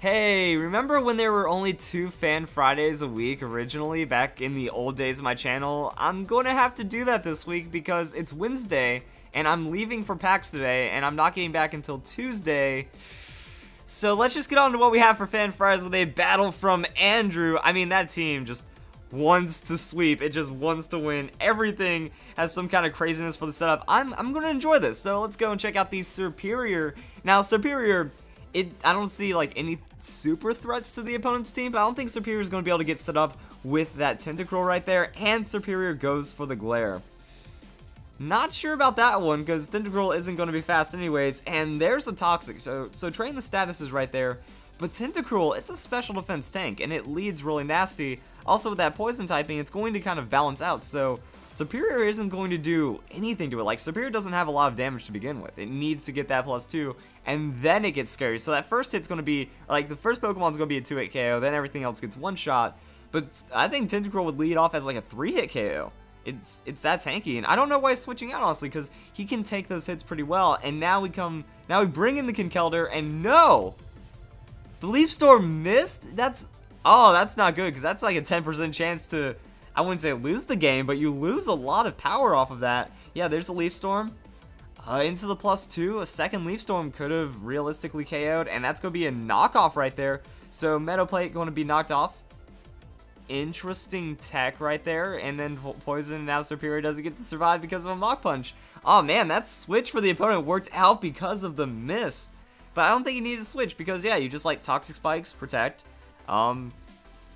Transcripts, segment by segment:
Hey, remember when there were only two Fan Fridays a week originally back in the old days of my channel? I'm going to have to do that this week because it's Wednesday and I'm leaving for PAX today and I'm not getting back until Tuesday. So let's just get on to what we have for Fan Fridays with a battle from Andrew. I mean, that team just wants to sweep. It just wants to win. Everything has some kind of craziness for the setup. I'm, I'm going to enjoy this. So let's go and check out the Serperior. Now, Serperior it I don't see like any super threats to the opponent's team, but I don't think Serperior is going to be able to get set up with that Tentacruel right there, and Serperior goes for the Glare. Not sure about that one, because Tentacruel isn't going to be fast anyways, and there's a Toxic, so, so train the status is right there, but Tentacruel, it's a special defense tank, and it leads really nasty. Also with that Poison typing, it's going to kind of balance out, so Serperior isn't going to do anything to it. Like, Serperior doesn't have a lot of damage to begin with. It needs to get that plus two, and then it gets scary. So that first hit's going to be, like, the first Pokemon's going to be a 2-hit KO, then everything else gets one shot. But I think Tentacruel would lead off as, like, a 3-hit KO. It's it's that tanky, and I don't know why he's switching out, honestly, because he can take those hits pretty well, and now we come, now we bring in the Conkeldurr, and no! The Leaf Storm missed? That's, oh, that's not good, because that's like a 10% chance to I wouldn't say lose the game, but you lose a lot of power off of that. Yeah, there's a Leaf Storm. Uh, into the plus two, a second Leaf Storm could have realistically KO'd, and that's going to be a knockoff right there. So Metal Plate going to be knocked off. Interesting tech right there, and then Poison now Serperior doesn't get to survive because of a Mach Punch. Oh man, that switch for the opponent worked out because of the miss. But I don't think you need to switch because yeah, you just like Toxic Spikes, Protect, um,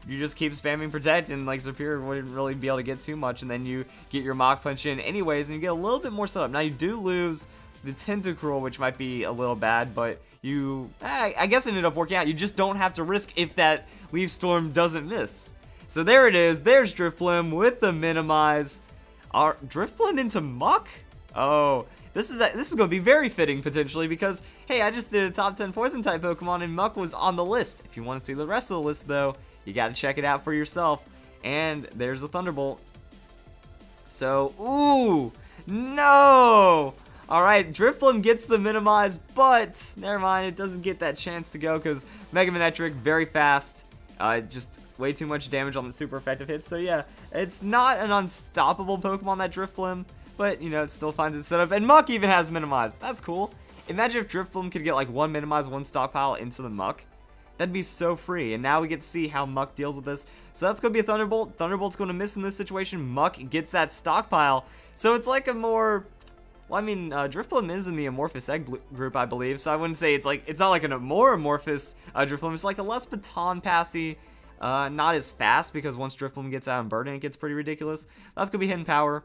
you just keep spamming protect and like Serperior wouldn't really be able to get too much and then you get your Mach Punch in anyways and you get a little bit more setup. Now you do lose the Tentacruel which might be a little bad but you, eh, I guess it ended up working out. You just don't have to risk if that Leaf Storm doesn't miss. So there it is. There's Drifblim with the minimize. Our Drifblim into Muk? Oh, this is a, this is going to be very fitting potentially because hey, I just did a top 10 poison type Pokemon and Muk was on the list. If you want to see the rest of the list though, you got to check it out for yourself. And there's a Thunderbolt. So, ooh, no! Alright, Drifblim gets the minimize, but never mind, it doesn't get that chance to go because Mega Manectric, very fast, uh, just way too much damage on the super effective hits. So yeah, it's not an unstoppable Pokemon, that Drifblim, but, you know, it still finds its setup. And Muk even has minimize. That's cool. Imagine if Drifblim could get like one minimize, one stockpile into the Muk. That'd be so free. And now we get to see how Muk deals with this. So that's going to be a Thunderbolt. Thunderbolt's going to miss in this situation. Muk gets that stockpile. So it's like a more... Well, I mean, uh, Drifblim is in the Amorphous Egg group, I believe. So I wouldn't say it's like... It's not like a more amorphous uh, Drifblim. It's like a less baton passy. Uh, not as fast because once Drifblim gets out and burden, it gets pretty ridiculous. That's going to be Hidden Power.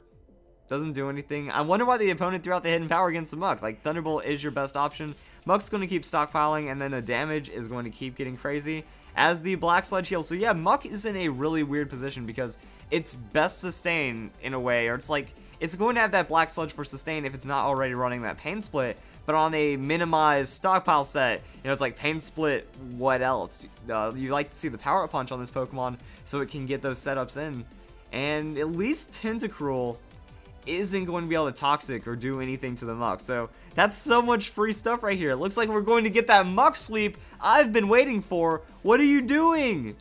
Doesn't do anything. I wonder why the opponent threw out the Hidden Power against the Muk. Like, Thunderbolt is your best option. Muk's going to keep stockpiling, and then the damage is going to keep getting crazy as the Black Sludge heals. So yeah, Muk is in a really weird position because it's best sustain in a way, or it's like, it's going to have that Black Sludge for sustain if it's not already running that Pain Split, but on a minimized stockpile set, you know, it's like Pain Split, what else? Uh, you like to see the Power Up Punch on this Pokemon so it can get those setups in. And at least Tentacruel isn't going to be able to Toxic or do anything to the Muk. So that's so much free stuff right here. It looks like we're going to get that Muk sweep I've been waiting for. What are you doing?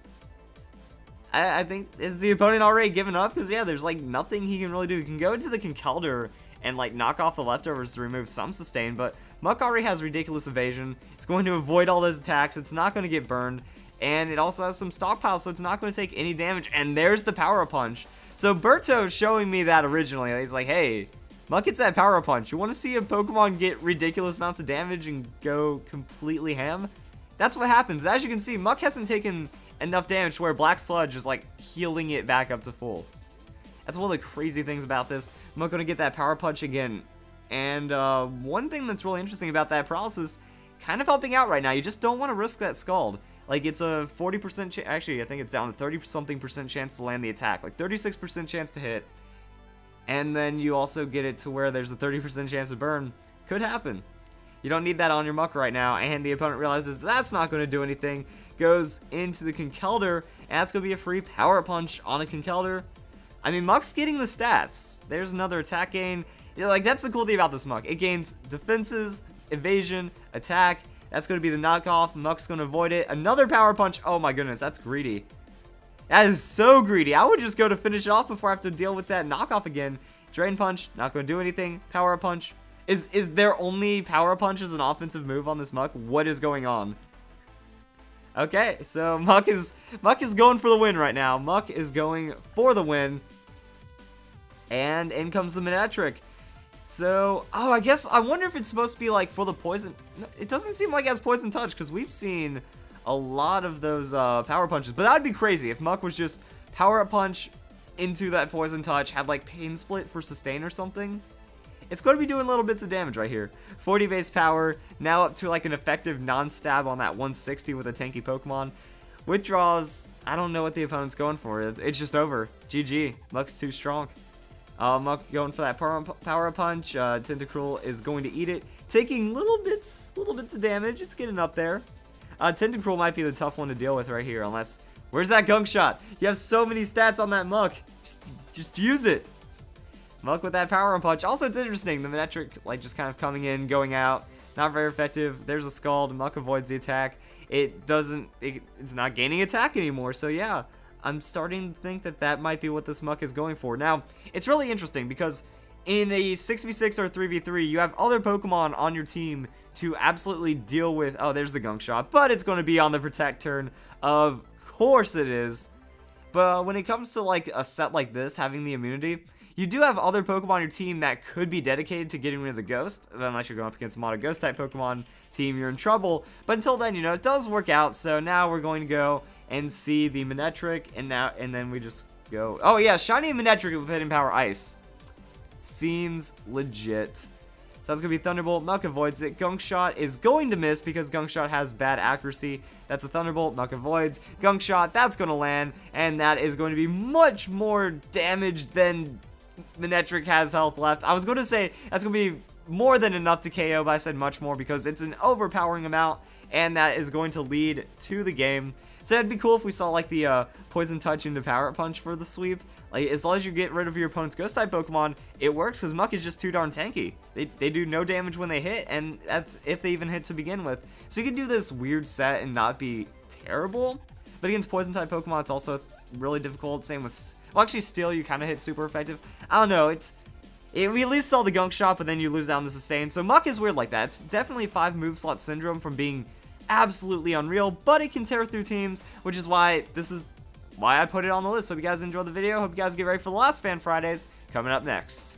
I, I think, is the opponent already given up? Because, yeah, there's, like, nothing he can really do. He can go into the Conkeldurr and, like, knock off the leftovers to remove some sustain, but Muk already has ridiculous evasion. It's going to avoid all those attacks. It's not going to get burned. And it also has some stockpile, so it's not going to take any damage. And there's the Power Punch. So Berto showing me that originally. He's like, hey, Muk gets that Power Punch. You want to see a Pokemon get ridiculous amounts of damage and go completely ham? That's what happens. As you can see, Muk hasn't taken enough damage where Black Sludge is like healing it back up to full. That's one of the crazy things about this. Muk gonna get that Power Punch again. And uh, one thing that's really interesting about that paralysis, kind of helping out right now. You just don't want to risk that Scald. Like, it's a 40% chance, Actually, I think it's down to 30-something percent chance to land the attack. Like, 36% chance to hit. And then you also get it to where there's a 30% chance to burn. Could happen. You don't need that on your Muk right now. And the opponent realizes that's not going to do anything. Goes into the Conkeldurr. And that's going to be a free Power Punch on a Conkeldurr. I mean, Muk's getting the stats. There's another attack gain. like, that's the cool thing about this Muk. It gains defenses, evasion, attack, That's going to be the knockoff. Muk's going to avoid it. Another Power Punch. Oh my goodness, that's greedy. That is so greedy. I would just go to finish it off before I have to deal with that knockoff again. Drain Punch, not going to do anything. Power Punch. Is, is there only Power Punch as an offensive move on this Muk? What is going on? Okay, so Muk is Muk is going for the win right now. Muk is going for the win. And in comes the Manectric. So, oh, I guess, I wonder if it's supposed to be like for the poison. It doesn't seem like it has poison touch because we've seen a lot of those uh, power punches. But that'd be crazy if Muk was just power up punch into that poison touch, had like pain split for sustain or something. It's going to be doing little bits of damage right here. 40 base power, now up to like an effective non-stab on that 160 with a tanky Pokemon. Withdraws, I don't know what the opponent's going for. It's just over. GG. Muk's too strong. Uh, Muk going for that power, power punch. Uh, Tentacruel is going to eat it, taking little bits, little bits of damage. It's getting up there. Uh, Tentacruel might be the tough one to deal with right here, unless... Where's that gunk shot? You have so many stats on that Muk. Just, just use it. Muk with that power punch. Also, it's interesting. The Manectric, like, just kind of coming in, going out. Not very effective. There's a Scald. Muk avoids the attack. It doesn't... It, it's not gaining attack anymore, so yeah. I'm starting to think that that might be what this Muk is going for. Now, it's really interesting because in a 6v6 or 3v3, you have other Pokemon on your team to absolutely deal with... Oh, there's the Gunk Shot, but it's going to be on the Protect turn. Of course it is. But when it comes to like a set like this, having the immunity, you do have other Pokemon on your team that could be dedicated to getting rid of the Ghost. Unless you're going up against a Mono Ghost type Pokemon team, you're in trouble. But until then, you know, it does work out. So now we're going to go and see the Manectric, and now and then we just go. Oh yeah, Shiny Manectric with Hidden Power Ice. Seems legit. So that's going to be Thunderbolt. Muk avoids it. Gunk Shot is going to miss because Gunk Shot has bad accuracy. That's a Thunderbolt. Muk avoids. Gunk Shot, that's going to land. And that is going to be much more damage than Manectric has health left. I was going to say that's going to be more than enough to KO, but I said much more because it's an overpowering amount. And that is going to lead to the game. So it'd be cool if we saw like the uh, Poison Touch into Power Punch for the sweep. Like, as long as you get rid of your opponent's Ghost-type Pokemon, it works because Muk is just too darn tanky. They, they do no damage when they hit, and that's if they even hit to begin with. So you can do this weird set and not be terrible. But against Poison-type Pokemon, it's also really difficult. Same with... Well, actually, Steel, you kind of hit super effective. I don't know, it's... It, we at least saw the Gunk Shot, but then you lose out on the Sustain. So Muk is weird like that. It's definitely 5 move slot syndrome from being absolutely unreal, but it can tear through teams, which is why this is why I put it on the list. Hope you guys enjoyed the video. Hope you guys get ready for the last Fan Fridays coming up next.